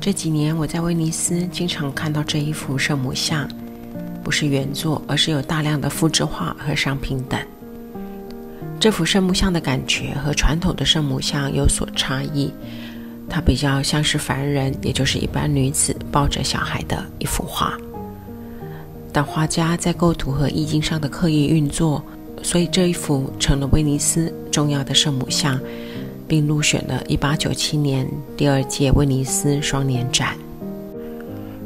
这几年我在威尼斯经常看到这一幅圣母像，不是原作，而是有大量的复制画和商品等。这幅圣母像的感觉和传统的圣母像有所差异，它比较像是凡人，也就是一般女子抱着小孩的一幅画。但画家在构图和意境上的刻意运作，所以这一幅成了威尼斯重要的圣母像，并入选了1897年第二届威尼斯双年展。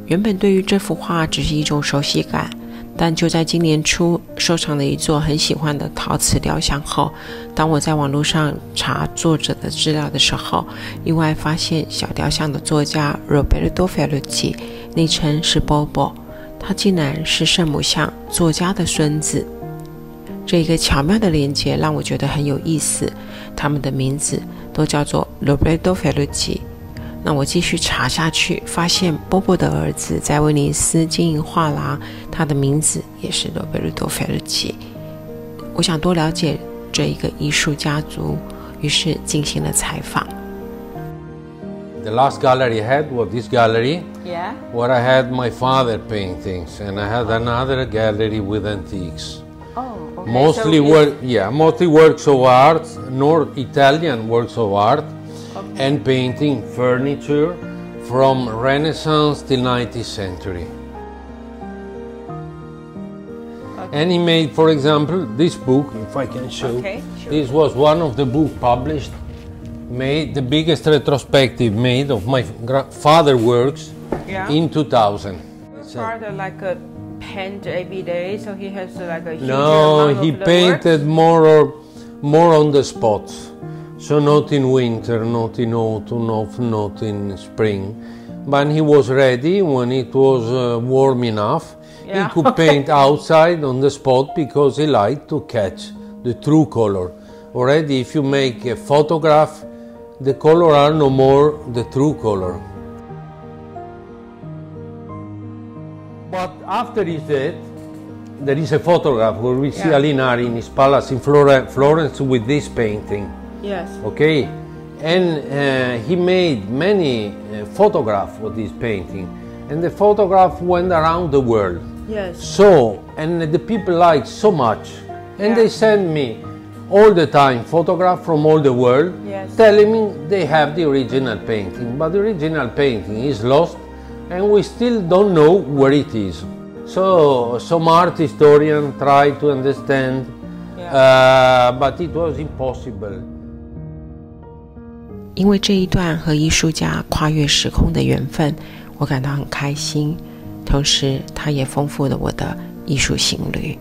原本对于这幅画只是一种熟悉感。但就在今年初收藏了一座很喜欢的陶瓷雕像后，当我在网络上查作者的资料的时候，意外发现小雕像的作家 Roberto Ferrucci，昵称是 Bobo，他竟然是圣母像作家的孙子。这一个巧妙的连接让我觉得很有意思，他们的名字都叫做 Roberto Ferrucci。那我继续查下去，发现波波的儿子在威尼斯经营画廊，他的名字也是罗贝多·费尔奇。我想多了解这一个艺术家族，于是进行了采访。The last gallery I had was this gallery, Yeah. where I had my father paintings, and I had another gallery with antiques. Oh, okay. Mostly So work, yeah, mostly works of art, North Italian works of art, and painting furniture from Renaissance till 19th century. And he made, for example, this book, if I can show. Okay, sure. This was one of the books published, made the biggest retrospective made of my father works Yeah. in 2000. It's rather like a every day, so he has like a huge No, he painted more or more on the spot. So not in winter, not in autumn, not, not in spring. But he was ready when it was uh, warm enough. Yeah, He could paint outside on the spot because he liked to catch the true color. Already, if you make a photograph, the color are no more the true color. But after his death, there is a photograph where we see Yeah. Alinari in his palace in Flore- Florence with this painting. Yes. Okay, and uh, he made many uh, photographs of this painting, and the photograph went around the world. Yes. So, and the people liked so much, and they Yeah. send me all the time photograph from all the world, Yes. telling me they have the original painting, but the original painting is lost, and we still don't know where it is. So, some art historian tried to understand, uh, but it was impossible. 因为这一段和艺术家跨越时空的缘分，我感到很开心，同时它也丰富了我的艺术行旅。